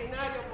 veterinario,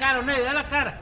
cara, Ney, da la cara.